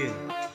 Yeah.